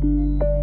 Música